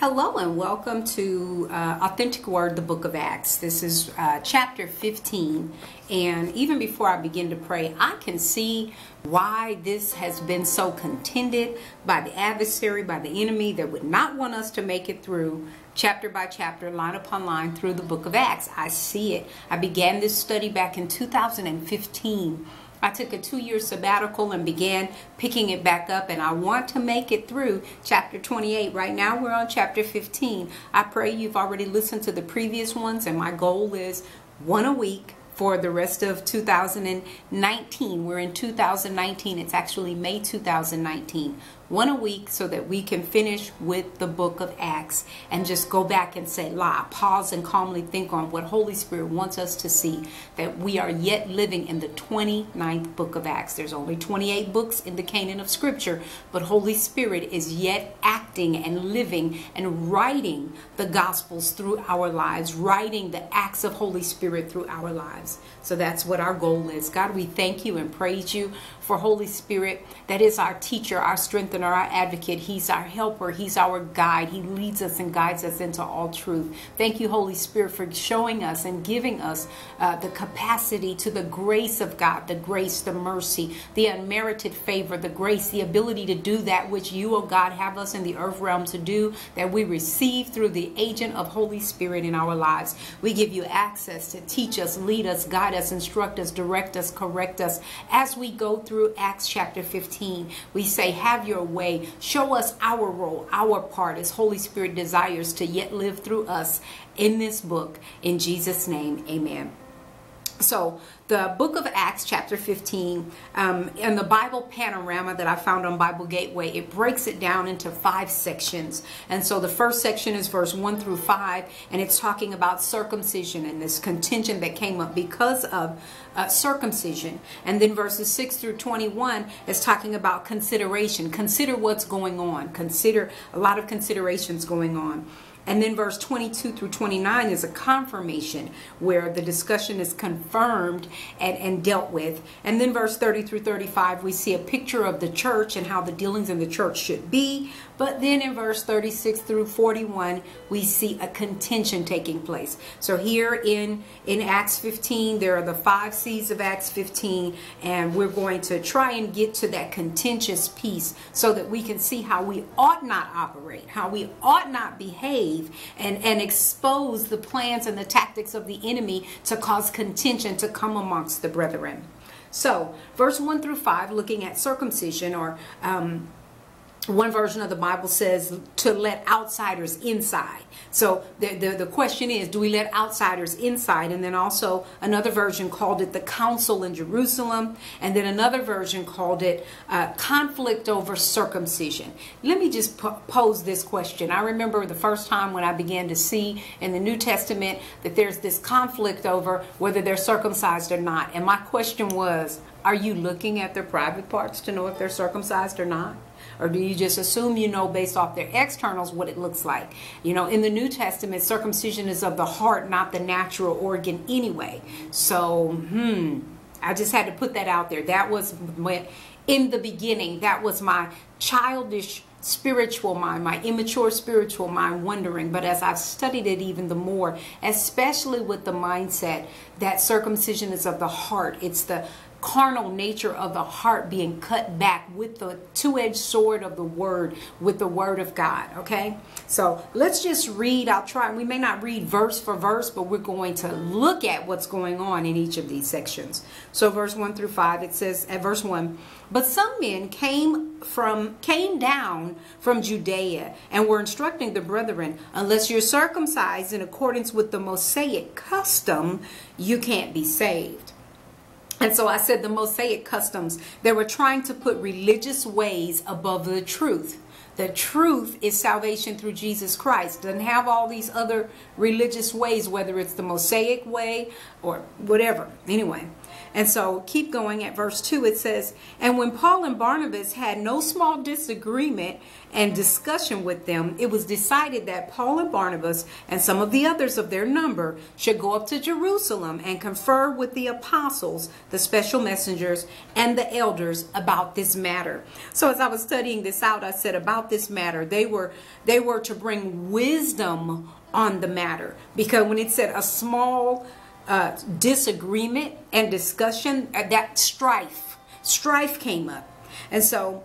Hello and welcome to uh, Authentic Word, the book of Acts. This is uh, chapter 15. And even before I begin to pray, I can see why this has been so contended by the adversary, by the enemy that would not want us to make it through chapter by chapter, line upon line through the book of Acts. I see it. I began this study back in 2015 I took a two year sabbatical and began picking it back up, and I want to make it through chapter 28. Right now, we're on chapter 15. I pray you've already listened to the previous ones, and my goal is one a week for the rest of 2019. We're in 2019. It's actually May 2019 one a week so that we can finish with the book of Acts and just go back and Selah, pause and calmly think on what Holy Spirit wants us to see that we are yet living in the 29th book of Acts. There's only 28 books in the canon of Scripture, but Holy Spirit is yet acting and living and writing the Gospels through our lives, writing the acts of Holy Spirit through our lives. So that's what our goal is. God, we thank you and praise you for Holy Spirit that is our teacher, our strengthener, our advocate. He's our helper. He's our guide. He leads us and guides us into all truth. Thank you, Holy Spirit, for showing us and giving us uh, the capacity to the grace of God, the grace, the mercy, the unmerited favor, the grace, the ability to do that which you, oh God, have us in the earth realm to do, that we receive through the agent of Holy Spirit in our lives. We give you access to teach us, lead us, guide us, instruct us, direct us, correct us as we go through through Acts chapter 15, we say, Have your way. Show us our role, our part as Holy Spirit desires to yet live through us in this book. In Jesus' name, amen. So, the book of Acts, chapter 15, um, and the Bible panorama that I found on Bible Gateway, it breaks it down into five sections. And so the first section is verse 1 through 5, and it's talking about circumcision and this contention that came up because of uh, circumcision. And then verses 6 through 21 is talking about consideration. Consider what's going on, consider a lot of considerations going on. And then verse 22 through 29 is a confirmation where the discussion is confirmed and, and dealt with. And then verse 30 through 35, we see a picture of the church and how the dealings in the church should be. But then in verse 36 through 41, we see a contention taking place. So here in, in Acts 15, there are the five C's of Acts 15, and we're going to try and get to that contentious piece so that we can see how we ought not operate, how we ought not behave, and, and expose the plans and the tactics of the enemy to cause contention to come amongst the brethren. So, verse 1 through 5, looking at circumcision or um, one version of the Bible says to let outsiders inside. So the, the, the, question is, do we let outsiders inside? And then also another version called it the council in Jerusalem. And then another version called it uh, conflict over circumcision. Let me just pose this question. I remember the first time when I began to see in the New Testament that there's this conflict over whether they're circumcised or not. And my question was, are you looking at their private parts to know if they're circumcised or not? Or do you just assume you know based off their externals what it looks like? You know, in the New Testament, circumcision is of the heart, not the natural organ anyway. So, hmm, I just had to put that out there. That was in the beginning, that was my childish spiritual mind, my immature spiritual mind wondering. But as I've studied it even the more, especially with the mindset that circumcision is of the heart, it's the carnal nature of the heart being cut back with the two-edged sword of the word with the word of God okay? So let's just read. I'll try we may not read verse for verse but we're going to look at what's going on in each of these sections. So verse 1 through 5 it says at verse 1 but some men came from came down from Judea and were instructing the brethren unless you're circumcised in accordance with the Mosaic custom you can't be saved and so I said the Mosaic customs, they were trying to put religious ways above the truth. The truth is salvation through Jesus Christ. Doesn't have all these other religious ways, whether it's the Mosaic way or whatever. Anyway, And so keep going at verse 2. It says, And when Paul and Barnabas had no small disagreement and discussion with them, it was decided that Paul and Barnabas and some of the others of their number should go up to Jerusalem and confer with the apostles, the special messengers, and the elders about this matter. So as I was studying this out, I said about this matter, they were they were to bring wisdom on the matter because when it said a small uh, disagreement and discussion, uh, that strife, strife came up. And so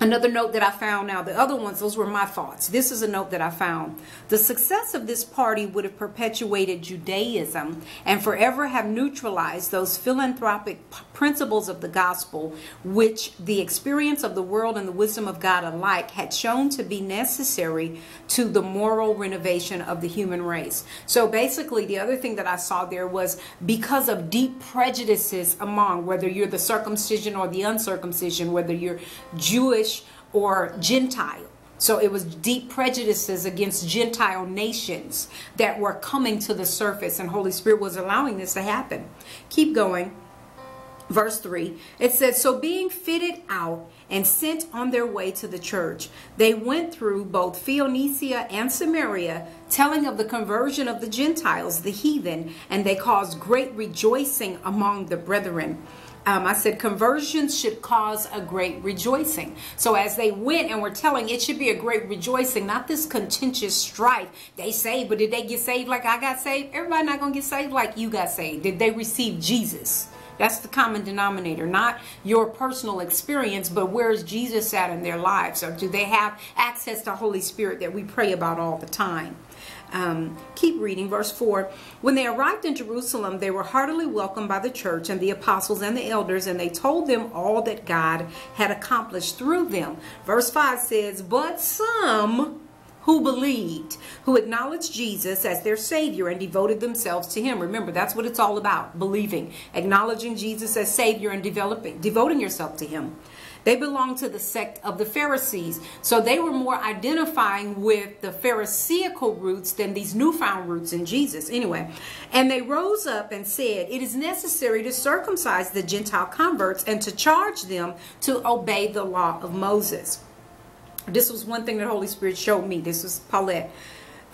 Another note that I found now, the other ones, those were my thoughts. This is a note that I found. The success of this party would have perpetuated Judaism and forever have neutralized those philanthropic principles of the gospel, which the experience of the world and the wisdom of God alike had shown to be necessary to the moral renovation of the human race. So basically, the other thing that I saw there was because of deep prejudices among whether you're the circumcision or the uncircumcision, whether you're Jewish Jewish or Gentile. So it was deep prejudices against Gentile nations that were coming to the surface, and Holy Spirit was allowing this to happen. Keep going. Verse 3 it says, So being fitted out and sent on their way to the church, they went through both Phoenicia and Samaria, telling of the conversion of the Gentiles, the heathen, and they caused great rejoicing among the brethren. Um, I said conversions should cause a great rejoicing. So as they went and were telling, it should be a great rejoicing, not this contentious strife. They saved, but did they get saved like I got saved? Everybody not gonna get saved like you got saved. Did they receive Jesus? That's the common denominator, not your personal experience, but where's Jesus at in their lives? Or do they have access to Holy Spirit that we pray about all the time? Um, keep reading, verse 4. When they arrived in Jerusalem, they were heartily welcomed by the church and the apostles and the elders, and they told them all that God had accomplished through them. Verse 5 says, But some who believed, who acknowledged Jesus as their Savior and devoted themselves to Him. Remember, that's what it's all about believing, acknowledging Jesus as Savior and developing, devoting yourself to Him. They belonged to the sect of the Pharisees. So they were more identifying with the Pharisaical roots than these newfound roots in Jesus. Anyway, and they rose up and said, It is necessary to circumcise the Gentile converts and to charge them to obey the law of Moses. This was one thing that Holy Spirit showed me. This was Paulette.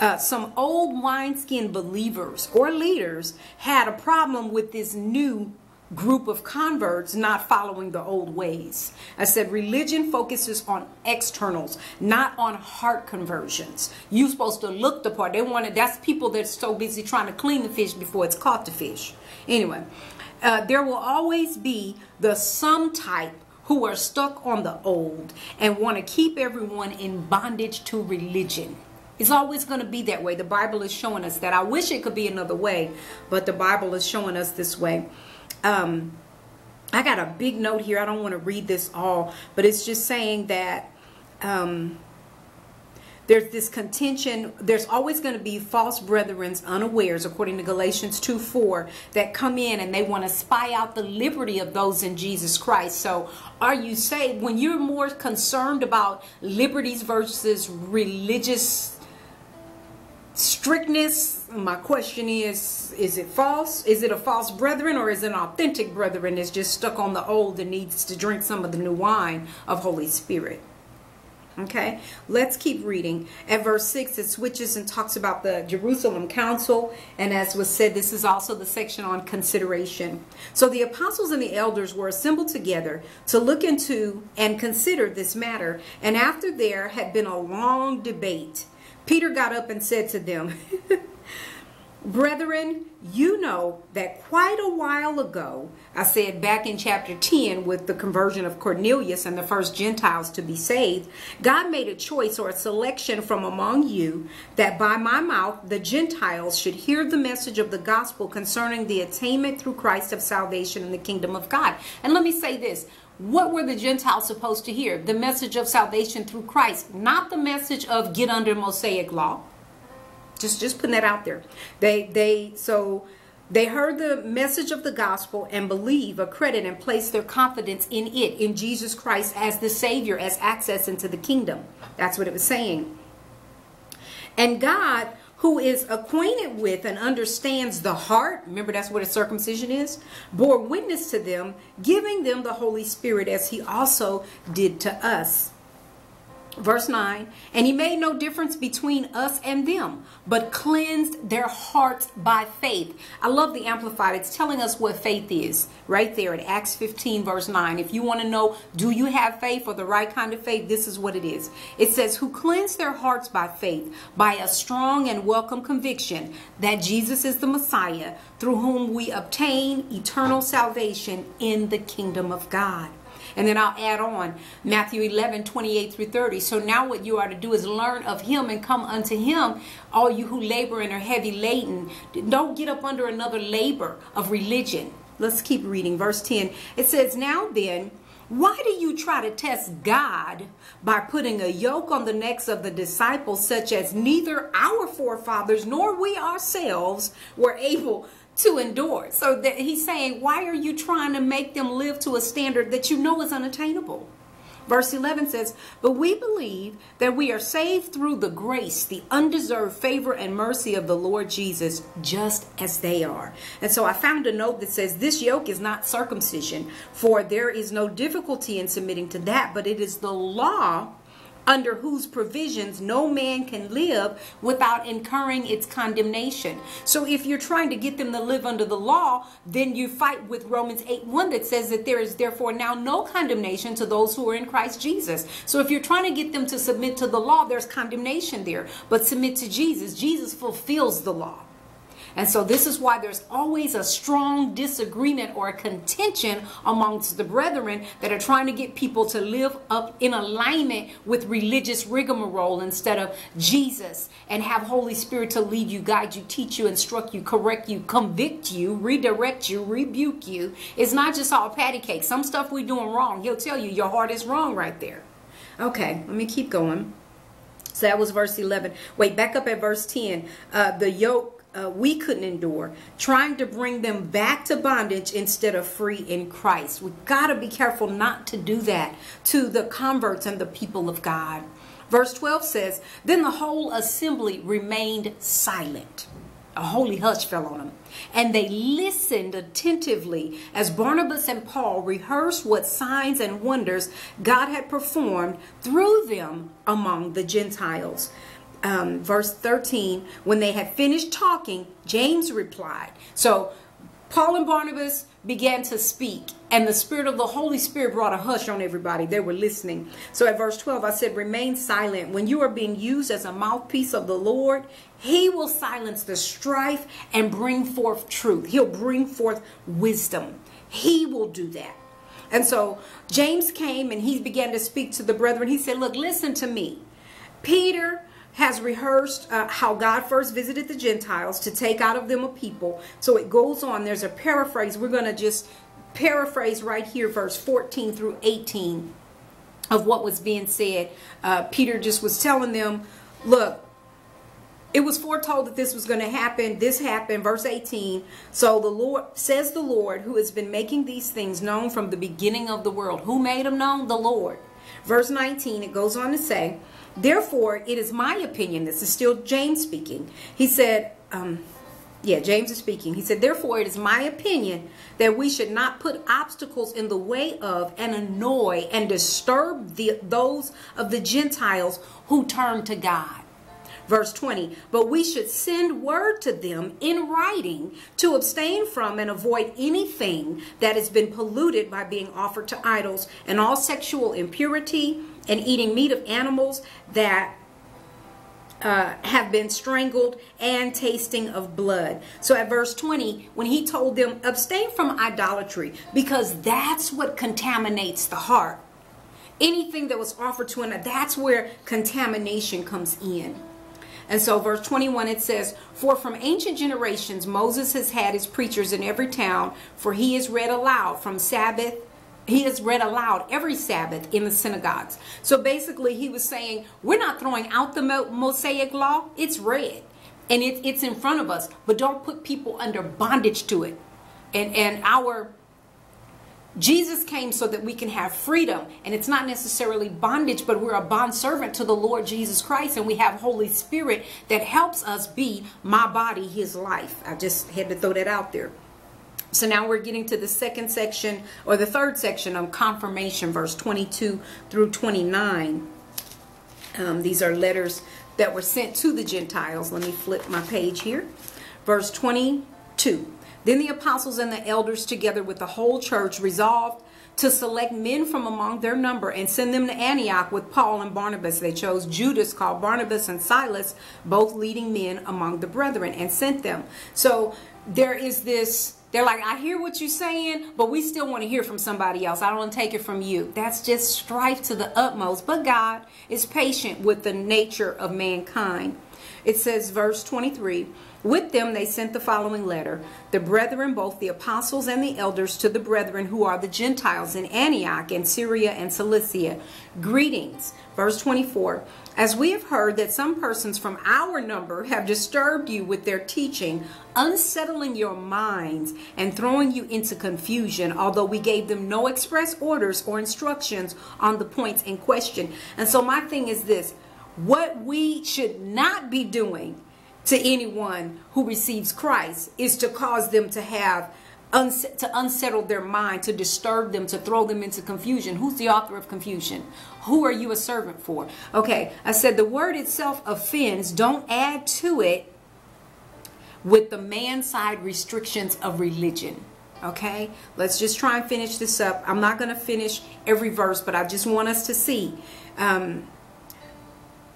Uh, some old wineskin believers or leaders had a problem with this new group of converts not following the old ways. I said religion focuses on externals, not on heart conversions. You're supposed to look the part. They want wanted that's people that's so busy trying to clean the fish before it's caught the fish. Anyway, uh, there will always be the some type who are stuck on the old and want to keep everyone in bondage to religion. It's always going to be that way. The Bible is showing us that. I wish it could be another way, but the Bible is showing us this way. Um, I got a big note here. I don't want to read this all, but it's just saying that um, there's this contention. There's always going to be false brethren unawares, according to Galatians 2 4, that come in and they want to spy out the liberty of those in Jesus Christ. So, are you saved when you're more concerned about liberties versus religious strictness my question is is it false? Is it a false brethren or is it an authentic brethren that's just stuck on the old and needs to drink some of the new wine of holy spirit? Okay let's keep reading. At verse 6 it switches and talks about the jerusalem council. And as was said this is also the section on consideration. So the apostles and the elders were assembled together to look into and consider this matter. And after there had been a long debate Peter got up and said to them, Brethren, you know that quite a while ago, I said back in chapter 10 with the conversion of Cornelius and the first Gentiles to be saved, God made a choice or a selection from among you that by my mouth the Gentiles should hear the message of the gospel concerning the attainment through Christ of salvation in the kingdom of God. And let me say this what were the Gentiles supposed to hear? The message of salvation through Christ, not the message of get under Mosaic law. Just just putting that out there. They they so they heard the message of the gospel and believe, accredit, and place their confidence in it, in Jesus Christ as the Savior, as access into the kingdom. That's what it was saying. And God who is acquainted with and understands the heart, remember that's what a circumcision is, bore witness to them, giving them the Holy Spirit as he also did to us. Verse 9, and he made no difference between us and them, but cleansed their hearts by faith. I love the Amplified. It's telling us what faith is right there in Acts 15, verse 9. If you want to know, do you have faith or the right kind of faith? This is what it is. It says, Who cleansed their hearts by faith, by a strong and welcome conviction that Jesus is the Messiah, through whom we obtain eternal salvation in the kingdom of God. And then I'll add on Matthew 11, 28 through 30. So now what you are to do is learn of him and come unto him, all you who labor and are heavy laden. Don't get up under another labor of religion. Let's keep reading. Verse 10. It says, Now then, why do you try to test God by putting a yoke on the necks of the disciples, such as neither our forefathers nor we ourselves were able to endure. So that he's saying, why are you trying to make them live to a standard that you know is unattainable? Verse 11 says, But we believe that we are saved through the grace, the undeserved favor and mercy of the Lord Jesus, just as they are. And so I found a note that says, This yoke is not circumcision, for there is no difficulty in submitting to that, but it is the law under whose provisions no man can live without incurring its condemnation. So if you're trying to get them to live under the law, then you fight with Romans 8 1 that says that there is therefore now no condemnation to those who are in Christ Jesus. So if you're trying to get them to submit to the law, there's condemnation there. But submit to Jesus. Jesus fulfills the law. And so this is why there's always a strong disagreement or a contention amongst the brethren that are trying to get people to live up in alignment with religious rigmarole instead of Jesus and have Holy Spirit to lead you, guide you, teach you, instruct you, correct you, convict you, redirect you, rebuke you. It's not just all patty cake. Some stuff we're doing wrong. He'll tell you your heart is wrong right there. Okay, let me keep going. So that was verse 11. Wait, back up at verse 10. Uh, the yoke uh, we couldn't endure, trying to bring them back to bondage instead of free in Christ. We've got to be careful not to do that to the converts and the people of God. Verse 12 says, Then the whole assembly remained silent. A holy hush fell on them. And they listened attentively as Barnabas and Paul rehearsed what signs and wonders God had performed through them among the Gentiles um, verse 13, when they had finished talking, James replied. So Paul and Barnabas began to speak, and the Spirit of the Holy Spirit brought a hush on everybody. They were listening. So at verse 12, I said, Remain silent. When you are being used as a mouthpiece of the Lord, He will silence the strife and bring forth truth. He'll bring forth wisdom. He will do that. And so James came and he began to speak to the brethren. He said, Look, listen to me. Peter, has rehearsed uh, how God first visited the Gentiles to take out of them a people. So it goes on. There's a paraphrase. We're going to just paraphrase right here, verse 14 through 18 of what was being said. Uh, Peter just was telling them, look, it was foretold that this was going to happen. This happened, verse 18. So the Lord says the Lord who has been making these things known from the beginning of the world. Who made them known? The Lord. Verse 19, it goes on to say, Therefore, it is my opinion, this is still James speaking. He said, um, yeah, James is speaking. He said, Therefore, it is my opinion that we should not put obstacles in the way of and annoy and disturb the, those of the Gentiles who turn to God. Verse 20, but we should send word to them in writing to abstain from and avoid anything that has been polluted by being offered to idols and all sexual impurity and eating meat of animals that uh, have been strangled and tasting of blood. So at verse 20, when he told them, abstain from idolatry, because that's what contaminates the heart. Anything that was offered to another, that's where contamination comes in. And so, verse 21, it says, For from ancient generations Moses has had his preachers in every town, for he is read aloud from Sabbath. He is read aloud every Sabbath in the synagogues. So basically, he was saying, We're not throwing out the Mosaic law, it's read. And it, it's in front of us, but don't put people under bondage to it. And, and our Jesus came so that we can have freedom. And it's not necessarily bondage, but we're a bond servant to the Lord Jesus Christ. And we have Holy Spirit that helps us be my body, his life. I just had to throw that out there. So now we're getting to the second section or the third section of confirmation, verse 22 through 29. Um, these are letters that were sent to the Gentiles. Let me flip my page here. Verse 22. Then the apostles and the elders, together with the whole church, resolved to select men from among their number and send them to Antioch with Paul and Barnabas. They chose Judas, called Barsabbas, and Silas, both leading men among the brethren, and sent them. So there is this. They're like, I hear what you're saying, but we still want to hear from somebody else. I don't want to take it from you. That's just strife to the utmost. But God is patient with the nature of mankind. It says, verse 23 with them they sent the following letter The brethren, both the apostles and the elders, to the brethren who are the Gentiles in Antioch and Syria and Cilicia. Greetings. Verse 24 As we have heard that some persons from our number have disturbed you with their teaching, unsettling your minds and throwing you into confusion, although we gave them no express orders or instructions on the points in question. And so, my thing is this what we should not be doing to anyone who receives Christ is to cause them to have to unsettle their mind, to disturb them, to throw them into confusion. Who's the author of confusion? Who are you a servant for? Okay, I said the word itself offends. Don't add to it with the man side restrictions of religion. Okay, let's just try and finish this up. I'm not going to finish every verse, but I just want us to see. Um,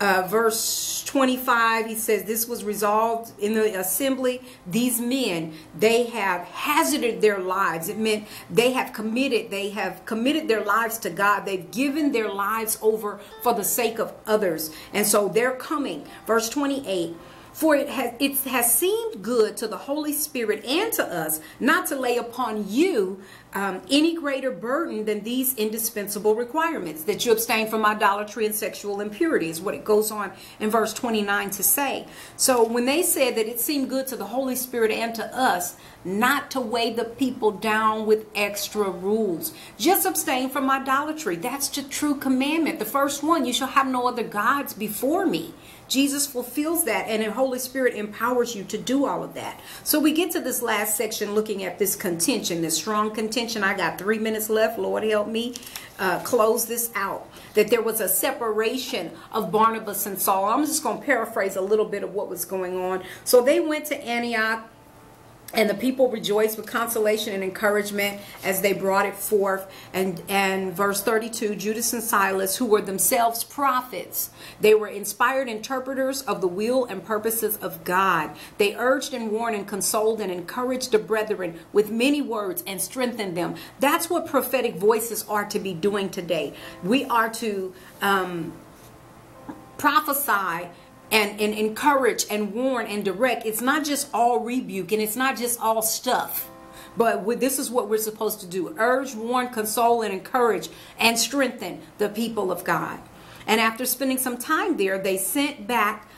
uh, verse 25 he says this was resolved in the assembly. These men they have hazarded their lives. It meant they have committed they have committed their lives to god. They've given their lives over for the sake of others. And so they're coming. Verse 28 for it has, it has seemed good to the Holy Spirit and to us not to lay upon you um, any greater burden than these indispensable requirements that you abstain from idolatry and sexual impurity, is what it goes on in verse 29 to say. So when they said that it seemed good to the Holy Spirit and to us not to weigh the people down with extra rules, just abstain from idolatry. That's the true commandment. The first one, you shall have no other gods before me. Jesus fulfills that and the Holy Spirit empowers you to do all of that. So we get to this last section looking at this contention, this strong contention. I got three minutes left. Lord help me uh, close this out. That there was a separation of Barnabas and Saul. I'm just going to paraphrase a little bit of what was going on. So they went to Antioch and the people rejoiced with consolation and encouragement as they brought it forth. And, and verse 32 Judas and Silas, who were themselves prophets, they were inspired interpreters of the will and purposes of God. They urged and warned and consoled and encouraged the brethren with many words and strengthened them. That's what prophetic voices are to be doing today. We are to um, prophesy and, and encourage and warn and direct. It's not just all rebuke and it's not just all stuff. But this is what we're supposed to do urge, warn, console, and encourage and strengthen the people of God. And after spending some time there, they sent back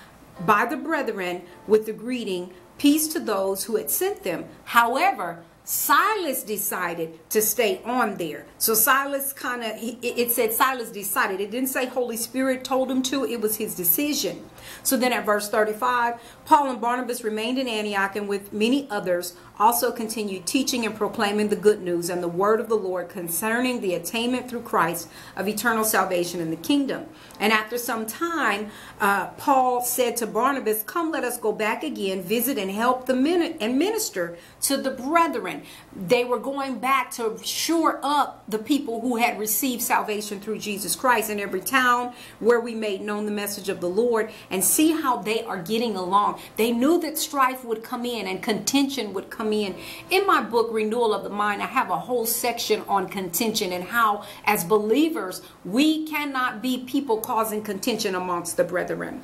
by the brethren with the greeting, Peace to those who had sent them. However, Silas decided to stay on there. So Silas kind of, it said Silas decided. It didn't say Holy Spirit told him to. It was his decision. So then at verse 35, Paul and Barnabas remained in Antioch and with many others also continued teaching and proclaiming the good news and the word of the Lord concerning the attainment through Christ of eternal salvation in the kingdom. And after some time, uh, Paul said to Barnabas, Come, let us go back again, visit and help the min- and minister to the brethren. They were going back to shore up the people who had received salvation through Jesus Christ in every town where we made known the message of the Lord and see how they are getting along. They knew that strife would come in and contention would come in. In my book, Renewal of the Mind, I have a whole section on contention and how, as believers, we cannot be people causing contention amongst the brethren,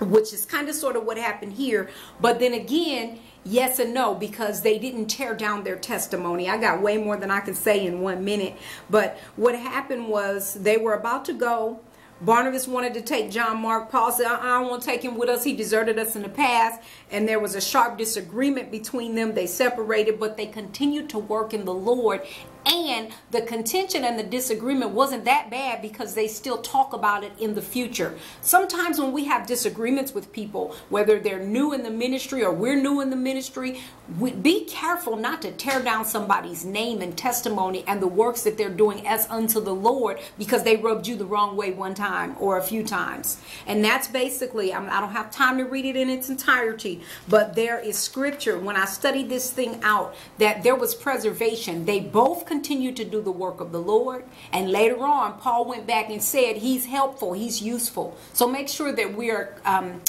which is kind of sort of what happened here. But then again, yes and no because they didn't tear down their testimony. I got way more than I can say in one minute. But what happened was they were about to go Barnabas wanted to take John Mark. Paul said, uh-uh, I don't want to take him with us. He deserted us in the past. And there was a sharp disagreement between them. They separated, but they continued to work in the Lord and the contention and the disagreement wasn't that bad because they still talk about it in the future. Sometimes when we have disagreements with people, whether they're new in the ministry or we're new in the ministry, we, be careful not to tear down somebody's name and testimony and the works that they're doing as unto the Lord because they rubbed you the wrong way one time or a few times. And that's basically, I'm, I don't have time to read it in its entirety, but there is scripture when I studied this thing out that there was preservation. They both continued to do the work of the Lord. And later on, Paul went back and said he's helpful, he's useful. So make sure that we are. Um,